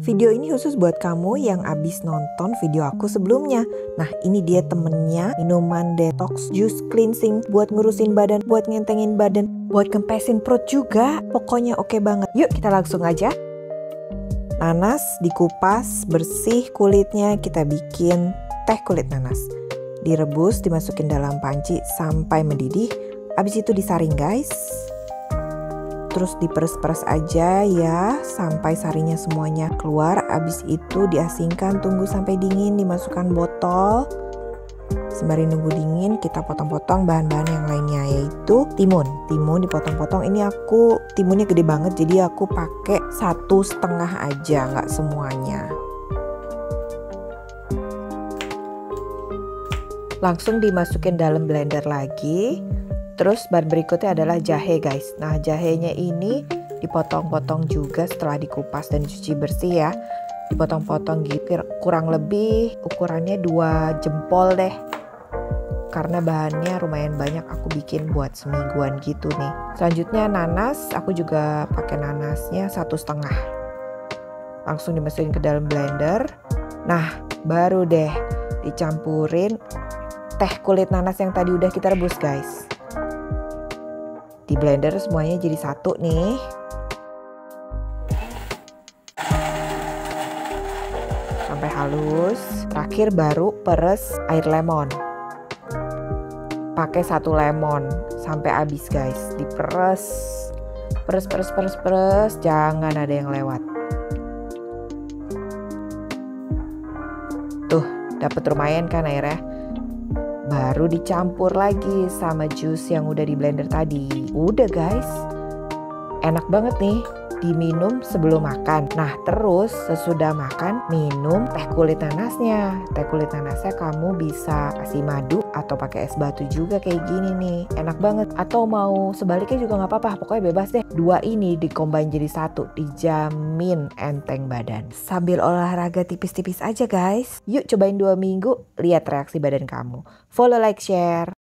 Video ini khusus buat kamu yang abis nonton video aku sebelumnya. Nah ini dia temennya minuman detox juice cleansing buat ngurusin badan, buat ngentengin badan, buat kempesin perut juga. Pokoknya oke banget. Yuk kita langsung aja. Nanas dikupas bersih kulitnya kita bikin teh kulit nanas. Direbus dimasukin dalam panci sampai mendidih. Abis itu disaring guys terus diperes-peres aja ya sampai sarinya semuanya keluar. Abis itu diasingkan tunggu sampai dingin dimasukkan botol. Sembari nunggu dingin kita potong-potong bahan-bahan yang lainnya yaitu timun. Timun dipotong-potong. Ini aku timunnya gede banget jadi aku pakai satu setengah aja nggak semuanya. Langsung dimasukin dalam blender lagi Terus bahan berikutnya adalah jahe guys. Nah jahenya ini dipotong-potong juga setelah dikupas dan dicuci bersih ya. Dipotong-potong gitu kurang lebih ukurannya dua jempol deh. Karena bahannya lumayan banyak aku bikin buat semingguan gitu nih. Selanjutnya nanas, aku juga pakai nanasnya satu setengah. Langsung dimasukin ke dalam blender. Nah baru deh dicampurin teh kulit nanas yang tadi udah kita rebus guys di blender semuanya jadi satu nih. Sampai halus. Terakhir baru peres air lemon. Pakai satu lemon sampai habis guys. Diperes. Peres peres peres peres. Jangan ada yang lewat. Tuh dapat lumayan kan airnya Baru dicampur lagi sama jus yang udah di blender tadi. Udah guys. Enak banget nih diminum sebelum makan. Nah, terus sesudah makan minum teh kulit nanasnya. Teh kulit nanasnya kamu bisa kasih madu atau pakai es batu juga kayak gini nih. Enak banget. Atau mau sebaliknya juga nggak apa-apa. Pokoknya bebas deh. Dua ini dikombin jadi satu. Dijamin enteng badan. Sambil olahraga tipis-tipis aja guys. Yuk cobain dua minggu. Lihat reaksi badan kamu. Follow, like, share.